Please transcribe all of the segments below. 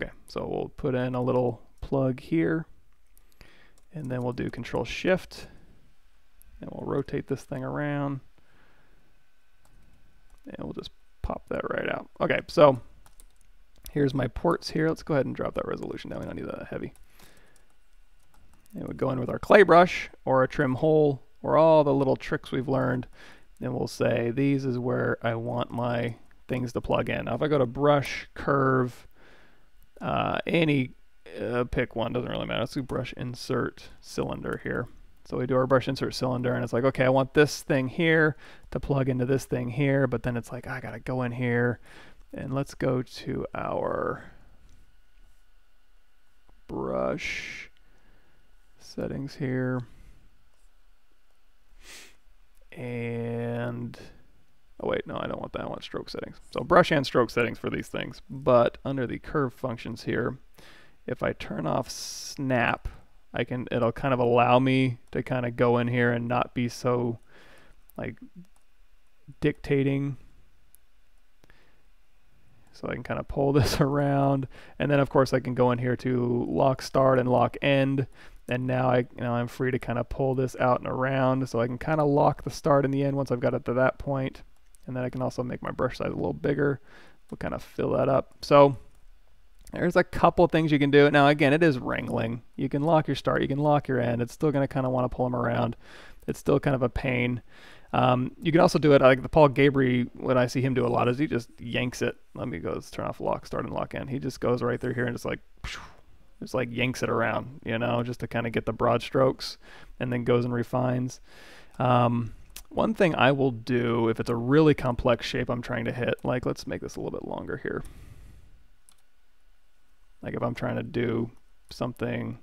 Okay, so we'll put in a little plug here, and then we'll do Control Shift, and we'll rotate this thing around, and we'll just pop that right out. Okay, so here's my ports here. Let's go ahead and drop that resolution down. We don't need that heavy. And we go in with our clay brush or a trim hole or all the little tricks we've learned. Then we'll say these is where I want my things to plug in. Now if I go to brush, curve, uh, any uh, pick one, doesn't really matter. Let's do brush insert cylinder here. So we do our brush insert cylinder and it's like, okay, I want this thing here to plug into this thing here, but then it's like, I gotta go in here and let's go to our brush settings here. And, oh wait, no, I don't want that. I want stroke settings. So brush and stroke settings for these things. But under the curve functions here, if I turn off snap, I can, it'll kind of allow me to kind of go in here and not be so like dictating. So I can kind of pull this around. And then of course I can go in here to lock start and lock end. And now I, you know, I'm free to kind of pull this out and around. So I can kind of lock the start and the end once I've got it to that point. And then I can also make my brush size a little bigger. We'll kind of fill that up. So there's a couple things you can do. Now, again, it is wrangling. You can lock your start, you can lock your end. It's still going to kind of want to pull them around. It's still kind of a pain. Um, you can also do it like the Paul Gaboury. What I see him do a lot is he just yanks it. Let me go. Let's turn off lock, start, and lock end. He just goes right through here and just like, just like yanks it around, you know, just to kind of get the broad strokes, and then goes and refines. Um, one thing I will do if it's a really complex shape I'm trying to hit, like let's make this a little bit longer here. Like if I'm trying to do something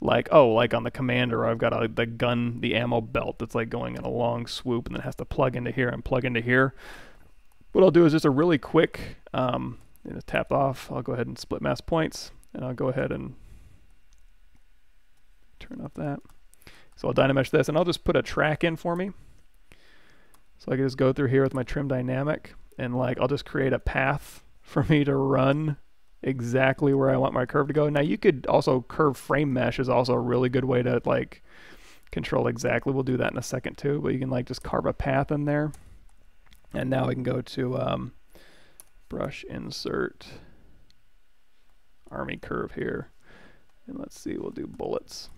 like, oh, like on the commander, I've got a, the gun, the ammo belt that's like going in a long swoop and then has to plug into here and plug into here. What I'll do is just a really quick, um, tap off. I'll go ahead and split masked points and I'll go ahead and turn off that. So I'll dynamesh this and I'll just put a track in for me. So I can just go through here with my trim dynamic and like I'll just create a path for me to run exactly where I want my curve to go. Now you could also curve frame mesh is also a really good way to like control exactly. We'll do that in a second too, but you can like just carve a path in there. And now we can go to um, brush insert army curve here. And let's see, we'll do bullets.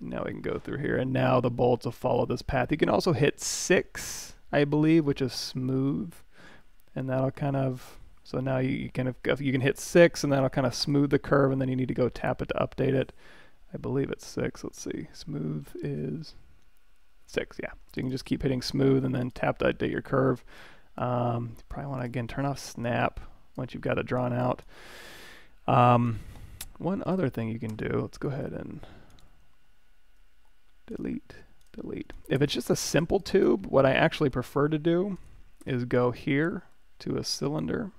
Now we can go through here and now the bolts will follow this path. You can also hit six, I believe, which is smooth. And that'll kind of so now you, you can you can hit six and that'll kind of smooth the curve and then you need to go tap it to update it. I believe it's six. Let's see. Smooth is six. Yeah. So you can just keep hitting smooth and then tap to update your curve. Um, you probably want to again turn off snap once you've got it drawn out. Um, one other thing you can do. Let's go ahead and delete. Delete. If it's just a simple tube, what I actually prefer to do is go here to a cylinder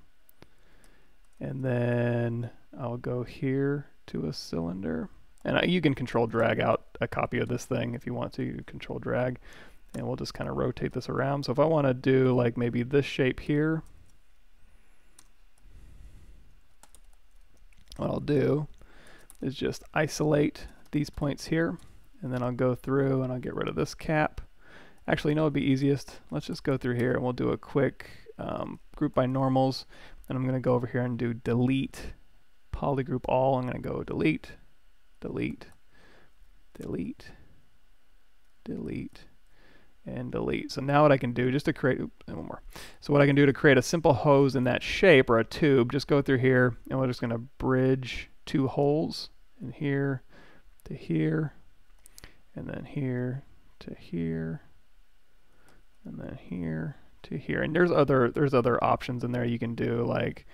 and then I'll go here to a cylinder. And I, you can control drag out a copy of this thing if you want to. You control drag. And we'll just kind of rotate this around. So if I want to do like maybe this shape here, what I'll do is just isolate these points here. And then I'll go through and I'll get rid of this cap. Actually, you know what would be easiest? Let's just go through here and we'll do a quick um, group by normals. And I'm going to go over here and do delete polygroup all. I'm going to go delete, delete, delete, delete, and delete. So now what I can do just to create, oops, one more. So what I can do to create a simple hose in that shape or a tube, just go through here and we're just going to bridge two holes in here to here, and then here to here, and then here to here. And there's other there's other options in there you can do like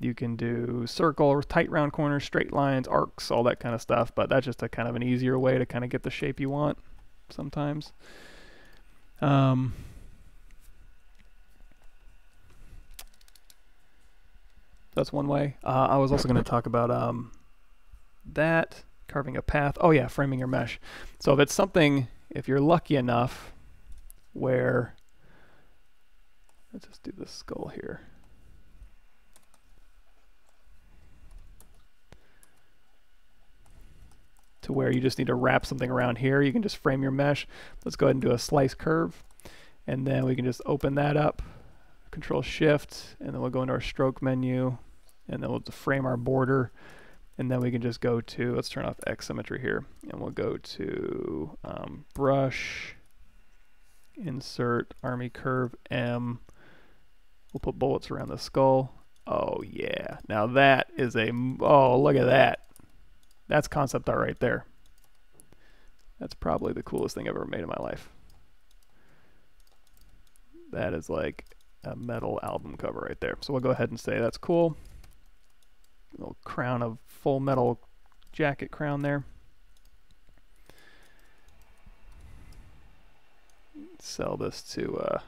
you can do circle, tight round corners, straight lines, arcs, all that kind of stuff. But that's just a kind of an easier way to kind of get the shape you want sometimes. Um, that's one way. Uh, I was also going to talk about um, that, carving a path. Oh yeah, framing your mesh. So if it's something, if you're lucky enough where, let's just do the skull here. To where you just need to wrap something around here, you can just frame your mesh. Let's go ahead and do a slice curve. And then we can just open that up, control shift, and then we'll go into our stroke menu, and then we'll frame our border. And then we can just go to, let's turn off X symmetry here, and we'll go to um, brush, insert army curve M. We'll put bullets around the skull. Oh yeah, now that is a, oh look at that. That's concept art right there. That's probably the coolest thing I've ever made in my life. That is like a metal album cover right there. So we'll go ahead and say that's cool. Little crown of full metal jacket crown there. Sell this to uh,